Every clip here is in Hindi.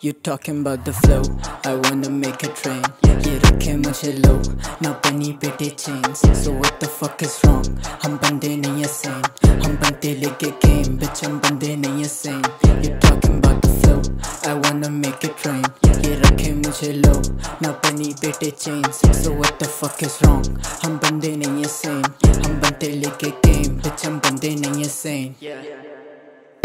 You talking about the flow, I wanna make a train ये रखे मुझे लो ना बनी बेटे chains So what the fuck is wrong हम बंदे नहीं है sane हम बनते लेके game bitch हम बंदे नहीं है sane You talking about the flow, I wanna make it rain ये रखे मुझे लो ना बनी बेटे chains So what the fuck is wrong हम बंदे नहीं है sane हम बनते लेके game bitch हम बंदे नहीं है sane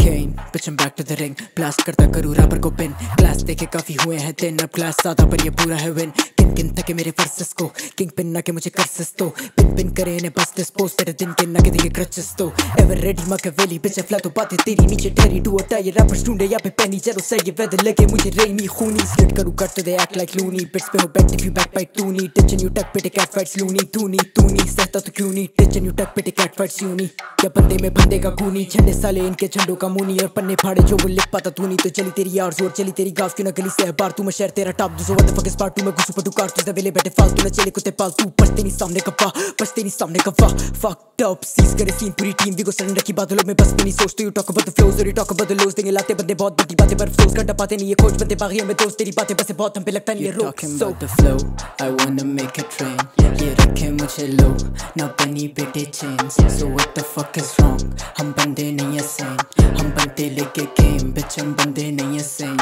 Kane, bitch I'm back to the ring. Blast करता करूरा पर को पिन क्लास देखे काफ़ी हुए हैं दिन अब क्लास सादा पर ये पूरा है विन किन किन थके मेरे वर्सेस को किंग पिन ना के मुझे कर्सेस तो पिन पिन करे इन्हें बस डिस्पोज तेरे दिन के ना के देंगे क्रचेस तो एवर रेडी मकवेली bitch फ्ला तो बातें तेरी नीचे ठहरी टू अटा ये रैपर्स ढूंढे, यहाँ पे पहनी चलो सर ये वेदर लगे, मुझे रेनी खूनी। स्लिट करूँ कट दे एक्ट लाइक लूनी बिट्स पे हो bat if you back bite to नी टिच एंड यू टक पे कैट फाइट्स लूनी तू नी तू नी सहता तो क्यों नी टिच एंड यू टक पे कैट फाइट्स यूनी क्या बंदे में बंदे का खूनी झंडे साले इनके झंडों का मुनी। और पन्ने फाड़े जो वो लिप पाता तू नहीं तो चली तेरी यार ज़ोर, चली तेरी गाफ क्यों ना गली से बार तू मैं शहर, तेरा टॉप दूसरो फक इज़ पार्ट टू मैं घुसू पटू कार तुझे वेले बैठे फालतू ना चले कुत्ते पालतू पछते नहीं सामने कप्पा पछते नहीं सामने कप्पा फक्ड अप सीज करे सीन पूरी टीम भी को सरेंडर की बातों में बस नहीं सोचते you talk about the flows और you talk about the lows देंगे लाते बंदे बहुत बड़ी बातें पर अफसोस कर पाते नहीं ये खोज बंदे बागी हमें दोस्त तेरी बातें बस बहुत हम पे लगता नहीं ये रोक so the flow I want to make a train ये रखे मुझे लो ना बनी बेटे chains so what the fuck is wrong हम बंदे नहीं है सेम हम बनते लेके गेम bitch हम बंदे नहीं है सेम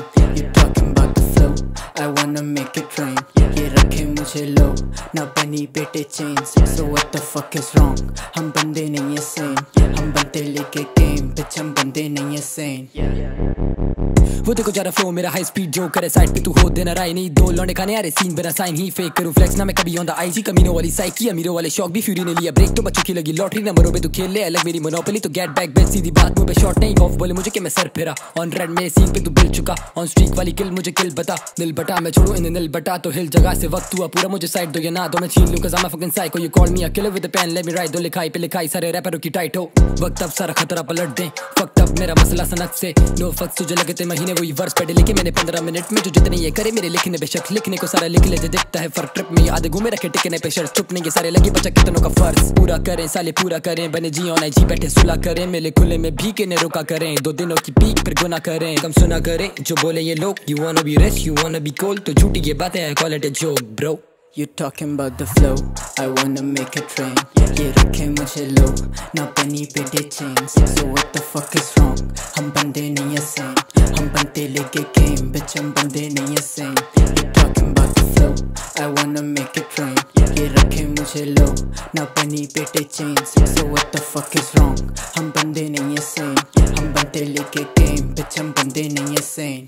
ना बनी बेटे change so what the fuck is wrong हम बंदे नहीं है सेम हम बंदे लेके गेम बिच हम बंदे नहीं है सेम वो देखो जरा फ्लो मेरा हाई स्पीड जो करे साइड पे तू हो, देना राय नहीं। दो लौंडे खाने यारे सीन बिना साइन ही फेक करूँ। फ्लेक्स ना मैं कभी ऑन द आईजी कमीनो वाली साइकी अमीरों वाले शौक भी फ्यूरी ने लिया। ब्रेक तो बच्चों की लगी लॉटरी नंबरों पे तू खेल ले। अलग मेरी मोनोपोली तो गेट बैक बेच सीधी बात, मुँह पे शॉट नहीं। ऑफ़ बोले मुझे कि मैं सर फेरा ऑन रेड में सीन पे तू बिल चुका। ऑन स्ट्रीक वाली किल मुझे किल बता। दिल बटा, मैं छोड़ू इन दिल बटा। तो हिल जगह से वक्त हुआ, पूरा मुझे साइड दो या ना दो। मैं छीन लूँ I'm a fucking psycho, you call me a killer with a pen. Let me write दो लिखाई पे लिखाई, सारे रैपरों की टाइट हो वक्त अब सारा खतरा पलट दे। फक्ट अब मेरा मसला सनक से। नो फक्स तुझे लगे थे महीने वही वर्स पढ़े लिखे मैंने पंद्रह मिनट में जो जितने ये करे मेरे लिखने पे शक लिखने को सारा लिख लेते दिखता है फ़र्क। ट्रिप में आधे घूमे रखे टिकने पे शर्ट चुप नहीं सारे लगे बचा कितनों का फ़र्ज़ पूरा करें, साले पूरा करें, बने जी ऑन जी बैठे सुला करें, मेले खुले में भी के ने रोका करें। दो दिनों की पीक फिर गुना करें, कम सुना करें। जो बोले ये लोग you wanna be rich, you wanna be cold तो झूठी ये बातें है a joke, bro You talking about the flow, I wanna make a train ये रखे मुझे लो ना बनी बेटे chains So what the fuck is wrong? हम बंदे नहीं है same हम बनते लेके game bitch हम बंदे नहीं है same You talking about the flow I wanna make it rain ये रखे मुझे लो ना बनी बेटे chains So what the fuck is wrong हम बंदे नहीं है same हम बनते लेके game bitch हम बंदे नहीं है same